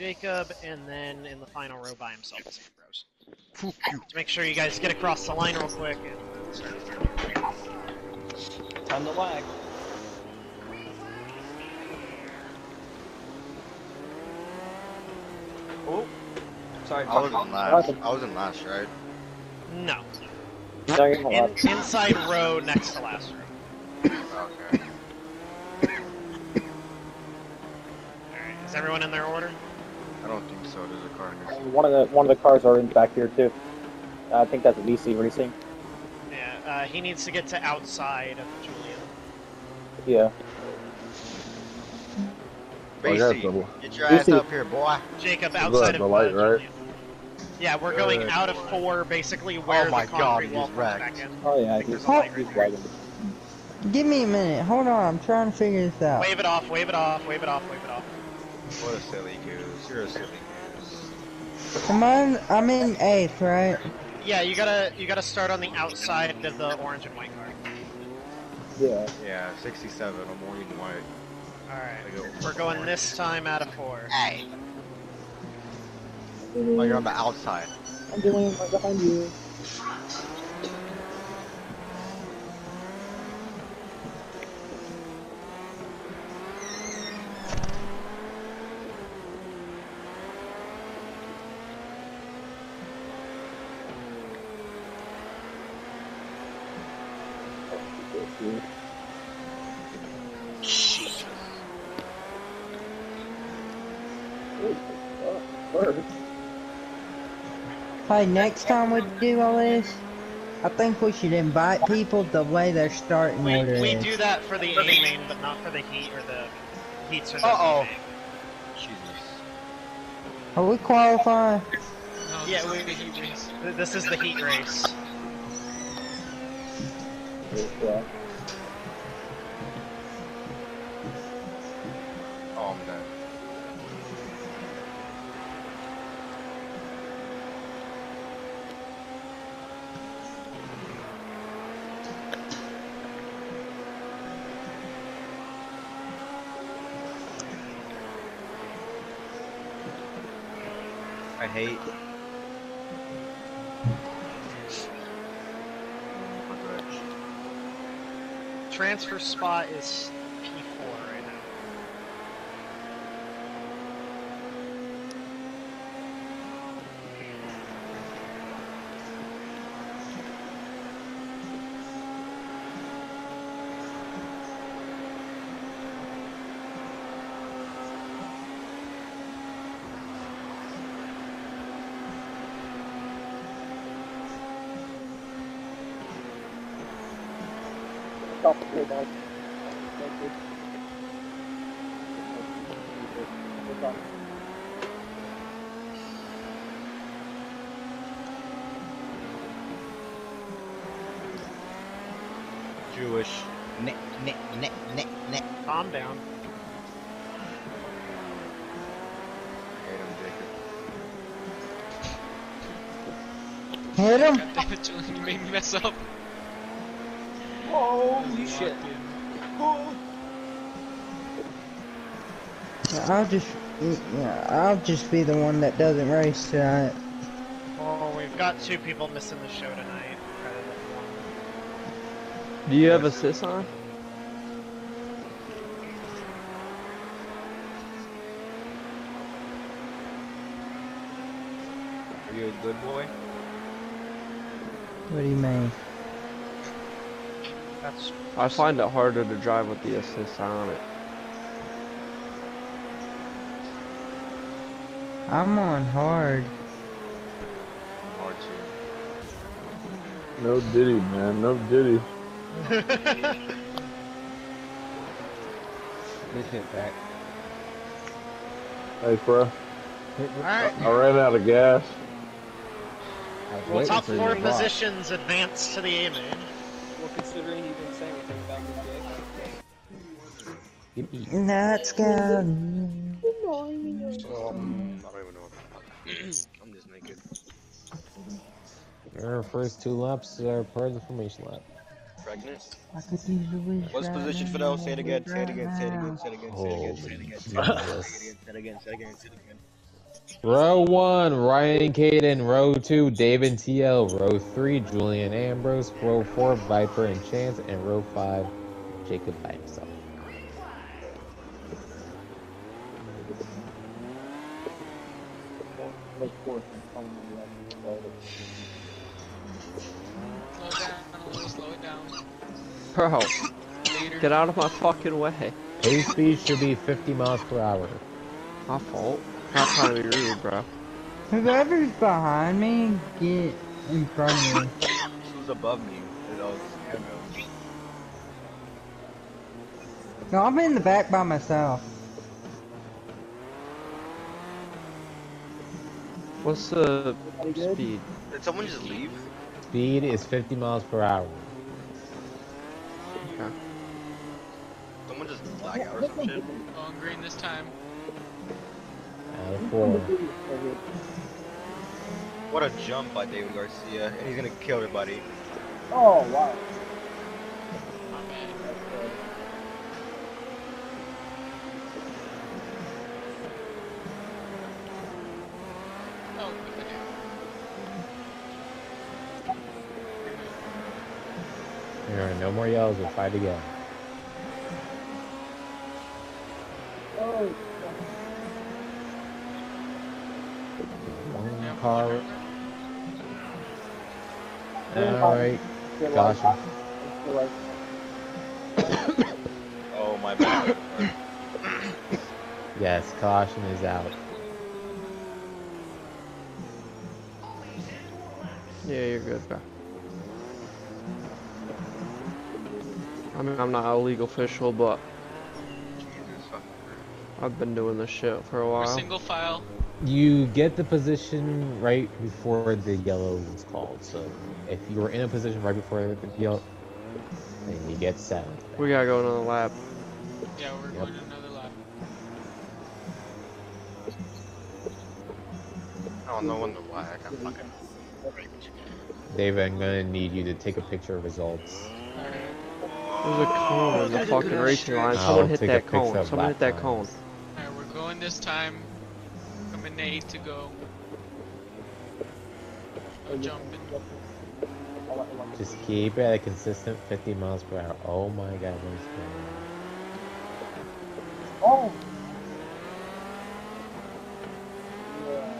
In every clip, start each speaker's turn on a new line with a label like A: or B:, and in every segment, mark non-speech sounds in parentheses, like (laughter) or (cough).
A: Jacob, and then in the final row by himself is Ambrose. To make sure you guys get across the line real quick. And start
B: Time to lag. Oh, sorry.
C: I was in last. I was in last, right?
A: No.
D: Second
A: In, inside row next to last row.
C: Okay.
A: Alright, is everyone in their order?
C: I don't think so. There's a car next.
D: One of the one of the cars are in back here too. I think that's VC Racing.
A: Yeah, uh, he needs to get to outside of Julian.
D: Yeah.
E: I
C: Basie,
E: trouble.
C: get your ass
D: Basie.
C: up here, boy.
A: Jacob
E: Look,
A: outside
E: the
A: of
E: light,
A: uh,
E: right?
A: Yeah, we're going
E: Good.
A: out of four, basically where
C: Oh my
A: the
C: God,
A: concrete
C: he
A: wall comes
C: wrecked.
A: back in.
D: Oh yeah, he's,
A: there's a light
D: he's
A: right there.
F: Give me a minute. Hold on. I'm trying to figure this out.
A: Wave it off, wave it off, wave it off, wave it off.
C: What a silly goose. You're a silly goose.
F: Am I? I'm in eighth, right?
A: Yeah, you gotta you gotta start on the outside of the orange and white car.
D: Yeah.
C: Yeah, 67. I'm orange and white.
A: Alright.
C: Go
A: We're going this time out of four.
C: Hey. Oh, you're on the outside.
D: I'm doing right behind you.
F: Hey, next time we do all this, I think we should invite people the way they're starting
A: We,
F: order
A: we
F: is.
A: do that for the A main, but not for the heat or the heats or the
C: Uh-oh. Jesus.
F: Are we qualifying?
A: Yeah, we, th- this is the heat race.
D: Yeah.
C: Oh, I'm dead. I hate.
A: Transfer spot is P4 right now.
D: Stop the tape. Thank you. Hold.
C: Jewish.
B: Nick, Nick, Nick, Nick, Nick.
A: Calm down.
C: I hate him, Jacob.
F: Hit him. (laughs)
G: God damn it, Julian, you made me mess up.
B: Holy shit.
F: I'll just, yeah, I'll just be the one that doesn't race tonight.
A: Oh, we've got two people missing the show tonight. rather than one.
H: Do you have assists on?
B: Are you a good boy?
F: What do you mean?
A: That's
H: I find it harder to drive with the assist on it.
F: I'm on hard.
C: Hard to.
E: No Diddy, man. No Diddy.
B: This (laughs) hit back.
E: Hey, bro.
A: Alright,
E: I ran out of gas.
A: well, top four positions advance to the A main.
B: Well, considering you didn't say anything about this game.
F: Let's go.
C: Um, I don't even know. I'm just naked.
I: Our first two laps are part of the formation lap.
C: Pregnant?
F: I could use a wish
C: What's position for
F: now,
C: those? Say it again. Say it again. Say it again. Say it again. Say it again. Say it again. Say it again. Say it again. Say it again. Say it again. Say it again.
I: Row one, Ryan Caden. Row two, David TL. Row three, Julian Ambrose. Row four, Viper and Chance. And row five, Jacob by himself.
D: Make fourth and phone number.
G: Slow down slow it down.
H: Bro, (laughs) get out of my fucking way.
I: Pace speed should be 50 miles per hour.
H: My fault. Not trying to be rude, bro.
F: Whoever's behind me, get in front of me.
C: Who's above me? It was
F: No, I'm in the back by myself.
H: What's the speed?
C: Did someone just leave?
I: Speed is 50 miles per hour.
C: Someone just black out or some shit?
G: Going green this time.
I: Out of four.
C: What a jump by David Garcia, and he's gonna kill everybody.
D: Oh, wow.
G: My bad. Oh, what the heck?
I: There are no more yells. We'll fight again.
D: Oh,
I: One
G: Yeah,
I: car. Alright.
D: good
I: Caution.
D: luck. Good luck.
C: Oh my bad.
I: Yes, caution is out.
H: Yeah, you're good, bro. I mean, I'm not a legal official, but I've been doing this shit for a
G: We're
H: while.
G: single file.
I: You get the position right before the yellow is called. So if you were in a position right before the yellow, then you get seventh.
H: We gotta go another lap.
G: Yeah, we're
I: Yep.
G: going to another lap.
C: i Oh, no wonder why I got fucking raped.
I: David, I'm gonna need you to take a picture of results.
G: Alright.
H: There's a cone in the fucking racing line.
I: I'll
H: Someone hit that cone. Someone hit that cone.
I: times.
G: Alright, we're going this time. I'm an eight to go. I'm jumping.
I: Just keep it at a consistent 50 miles per hour. Oh my god, what is going on?
D: Oh. Yeah.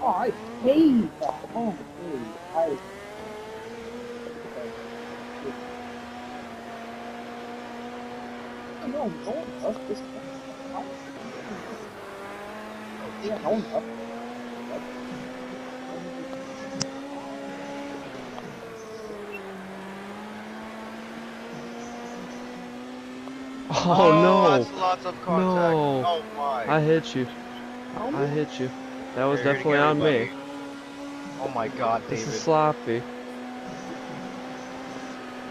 D: Oh, I hate that. Oh, dude. I. Oh, oh, no, no one does this. Yeah, no one does.
H: Oh,
C: That's lots of contact.
H: No.
C: Oh my.
H: no! I hit you. I hit you. That was
C: You're
H: definitely on me.
C: Oh my god,
H: This is sloppy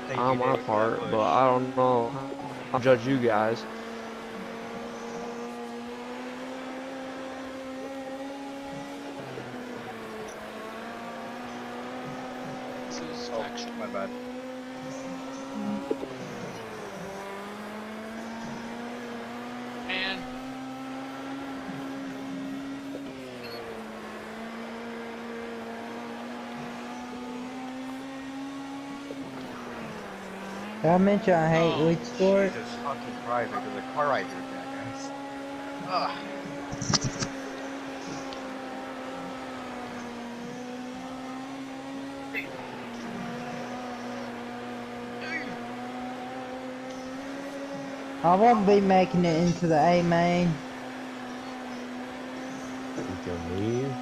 C: Thank
H: on my part, but I don't know. I'll judge you guys.
G: This is
C: Oh, my bad.
F: Did I mention I hate
G: Oh,
F: Weedsport?
C: Jesus fucking Christ, there's a car right there, jackass. Ugh.
F: I won't be making it into the A main.
I: You can leave.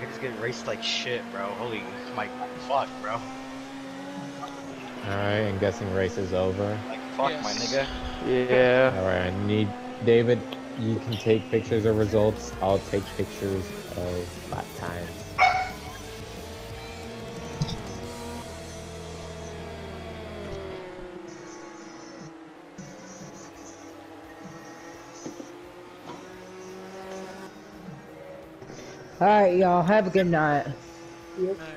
C: I just get raced like shit, bro. Holy my fuck, bro.
I: Alright, I'm guessing race is over.
C: Like fuck, my nigga.
H: Yeah.
I: Alright, I need David. You can take pictures of results. I'll take pictures of lap times.
F: Alright, y'all, have a good night.
G: Alright.